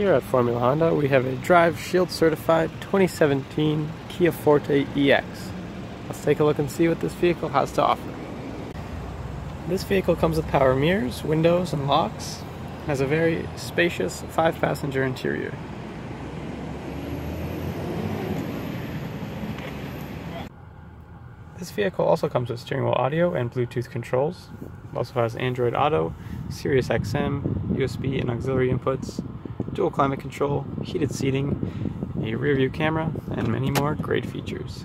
Here at Formula Honda, we have a Drive Shield certified 2017 Kia Forte EX. Let's take a look and see what this vehicle has to offer. This vehicle comes with power mirrors, windows, and locks. Has a very spacious five passenger interior. This vehicle also comes with steering wheel audio and Bluetooth controls. It also has Android Auto, Sirius XM, USB and auxiliary inputs, dual climate control, heated seating, a rear view camera, and many more great features.